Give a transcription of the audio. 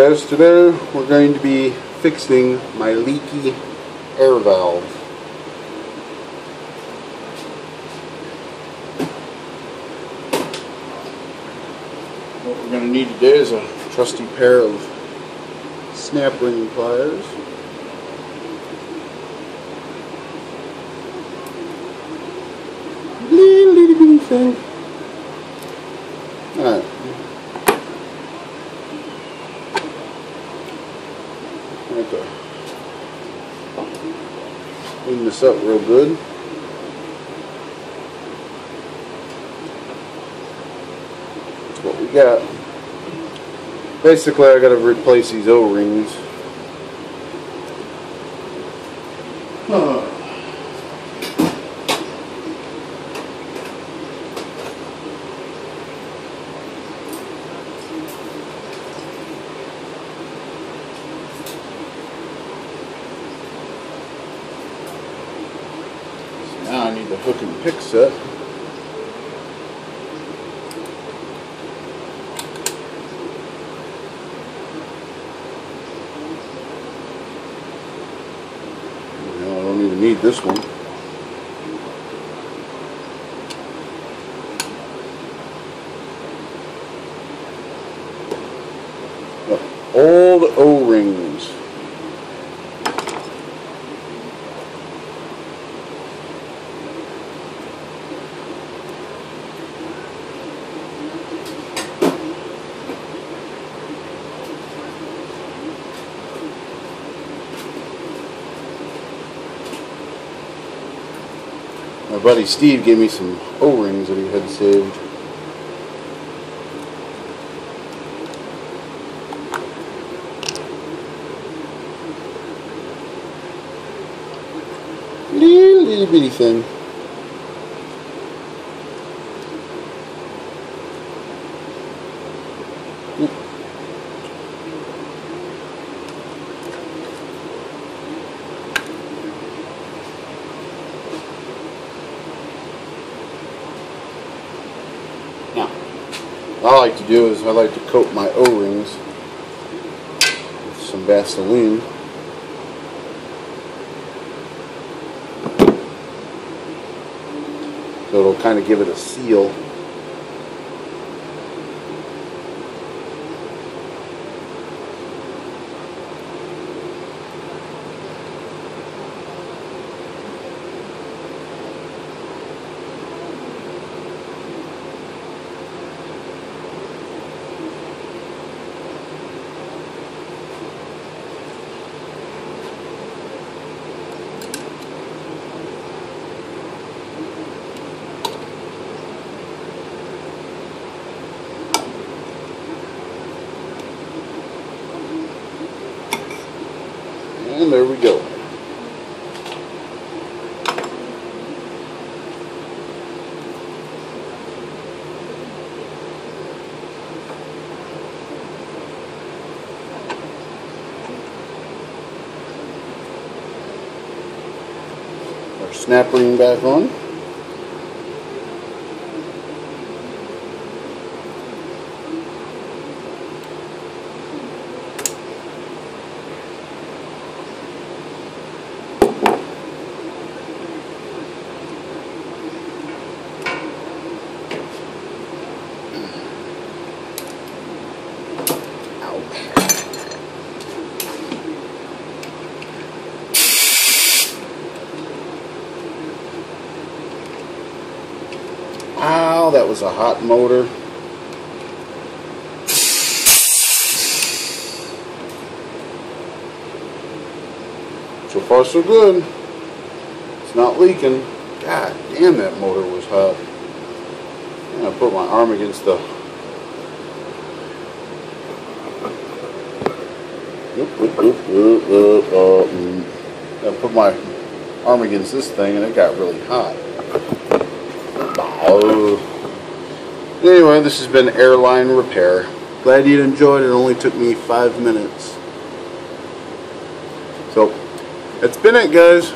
guys, today we're going to be fixing my leaky air valve. What we're going to need today is a trusty pair of snap ring pliers. Little, bitty thing. Alright. Clean this up real good. That's what we got. Basically, I got to replace these O-rings. Now I need the hook and pick set. No, I don't even need this one. Old O-rings. My buddy Steve gave me some O-rings that he had saved. Little, little bitty thing. I like to do is I like to coat my O-rings with some Vaseline. So it'll kind of give it a seal. And there we go. Our snap ring back on. That was a hot motor. So far so good. It's not leaking. God damn that motor was hot. And I put my arm against the I put my arm against this thing and it got really hot. Anyway, this has been Airline Repair. Glad you enjoyed it. It only took me five minutes. So, that's been it, guys.